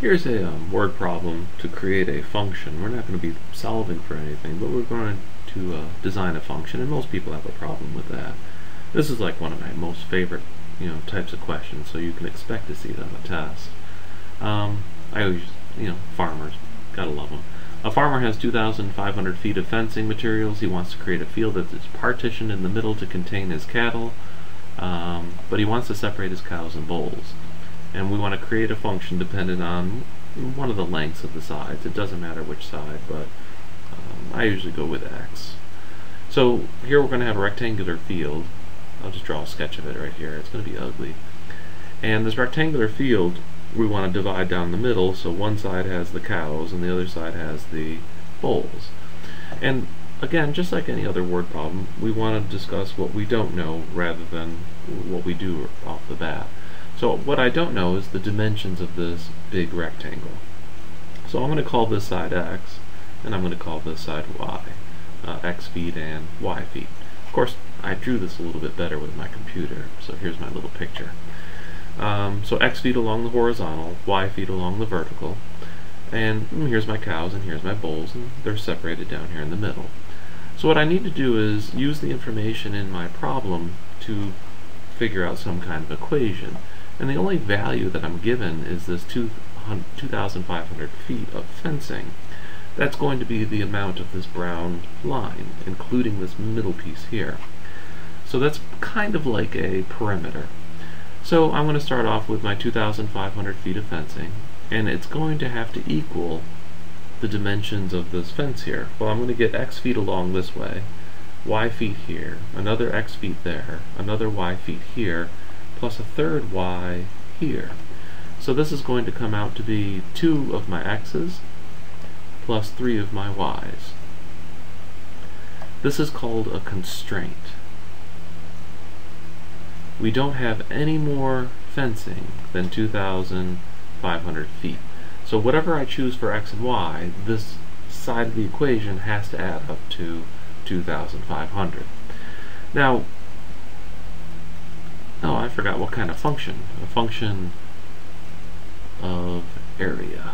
Here's a um, word problem to create a function. We're not going to be solving for anything, but we're going to uh, design a function, and most people have a problem with that. This is like one of my most favorite you know, types of questions, so you can expect to see it on a test. Um, I always, you know, farmers, gotta love them. A farmer has 2,500 feet of fencing materials. He wants to create a field that is partitioned in the middle to contain his cattle, um, but he wants to separate his cows and bulls and we want to create a function dependent on one of the lengths of the sides. It doesn't matter which side, but um, I usually go with X. So here we're going to have a rectangular field. I'll just draw a sketch of it right here. It's going to be ugly. And this rectangular field we want to divide down the middle so one side has the cows and the other side has the bulls. And again, just like any other word problem, we want to discuss what we don't know rather than what we do off the bat. So what I don't know is the dimensions of this big rectangle. So I'm going to call this side x, and I'm going to call this side y, uh, x feet and y feet. Of course, I drew this a little bit better with my computer, so here's my little picture. Um, so x feet along the horizontal, y feet along the vertical, and here's my cows and here's my bulls, and they're separated down here in the middle. So what I need to do is use the information in my problem to figure out some kind of equation. And the only value that I'm given is this 2,500 feet of fencing. That's going to be the amount of this brown line, including this middle piece here. So that's kind of like a perimeter. So I'm going to start off with my 2,500 feet of fencing, and it's going to have to equal the dimensions of this fence here. Well, I'm going to get x feet along this way, y feet here, another x feet there, another y feet here, plus a third y here. So this is going to come out to be 2 of my x's plus 3 of my y's. This is called a constraint. We don't have any more fencing than 2,500 feet. So whatever I choose for x and y, this side of the equation has to add up to 2,500. Now, Oh, I forgot what kind of function. A function of area.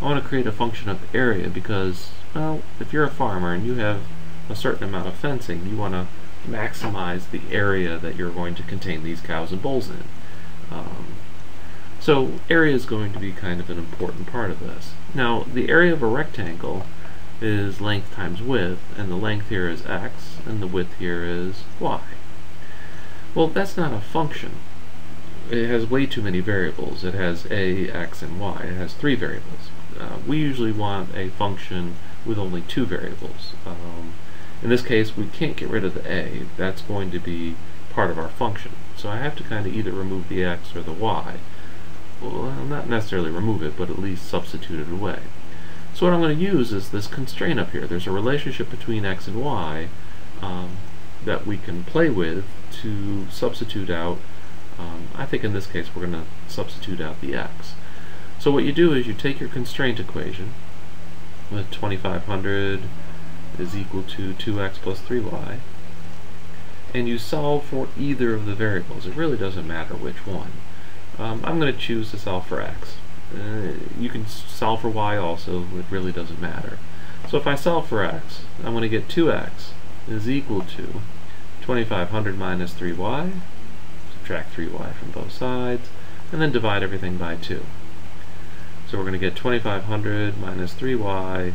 I want to create a function of area because, well, if you're a farmer and you have a certain amount of fencing, you want to maximize the area that you're going to contain these cows and bulls in. Um, so area is going to be kind of an important part of this. Now, the area of a rectangle is length times width, and the length here is x, and the width here is y. Well, that's not a function. It has way too many variables. It has a, x, and y. It has three variables. Uh, we usually want a function with only two variables. Um, in this case, we can't get rid of the a. That's going to be part of our function. So I have to kind of either remove the x or the y. Well, not necessarily remove it, but at least substitute it away. So what I'm going to use is this constraint up here. There's a relationship between x and y um, that we can play with to substitute out, um, I think in this case we're going to substitute out the x. So what you do is you take your constraint equation with 2500 is equal to 2x plus 3y and you solve for either of the variables. It really doesn't matter which one. Um, I'm going to choose to solve for x. Uh, you can solve for y also, it really doesn't matter. So if I solve for x, I'm going to get 2x is equal to 2500 minus 3y, subtract 3y from both sides, and then divide everything by 2. So we're going to get 2500 minus 3y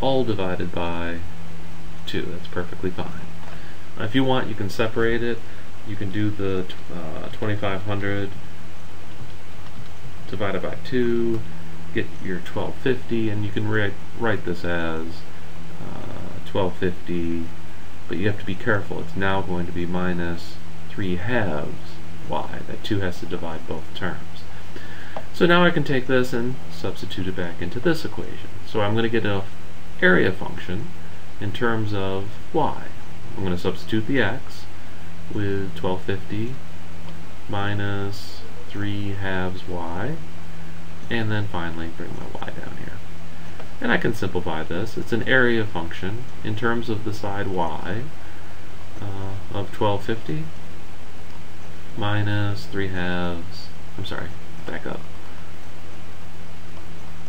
all divided by 2. That's perfectly fine. if you want, you can separate it. You can do the uh, 2500 divided by 2, get your 1250, and you can write this as uh, 1250 but you have to be careful. It's now going to be minus 3 halves y. That 2 has to divide both terms. So now I can take this and substitute it back into this equation. So I'm going to get an area function in terms of y. I'm going to substitute the x with 1250 minus 3 halves y, and then finally bring my y down here. And I can simplify this. It's an area function in terms of the side y uh, of 1250 minus 3 halves, I'm sorry, back up.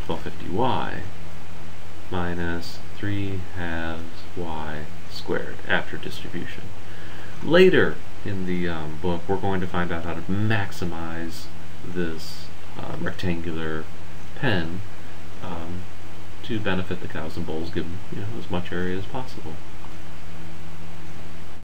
1250y minus 3 halves y squared after distribution. Later in the um, book, we're going to find out how to maximize this uh, rectangular pen um, to benefit the cows and bulls, give them you know, as much area as possible.